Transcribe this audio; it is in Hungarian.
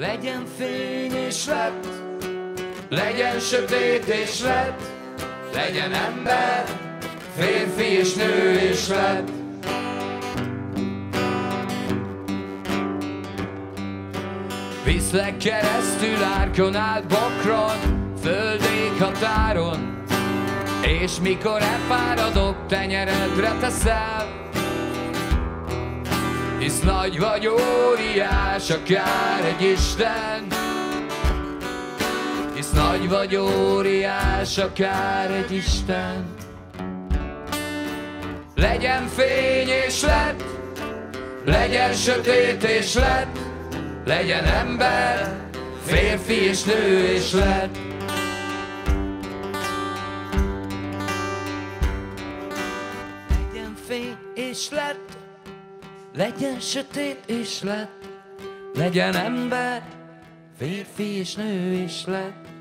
Legyen fény és lett, legyen sötét és lett, legyen ember, férfi és nő és lett. Viszlek keresztül árkon át bokron, földék határon, és mikor elfáradok, tenyeredre teszel, hisz nagy vagy óriás, akár egy Isten Hisz nagy vagy óriás, akár egy Isten Legyen fény és lett, legyen sötét és lett, legyen ember, férfi és nő és lett. Legyen fény és lett, legyen sötét és lett, legyen ember, férfi és nő és lett.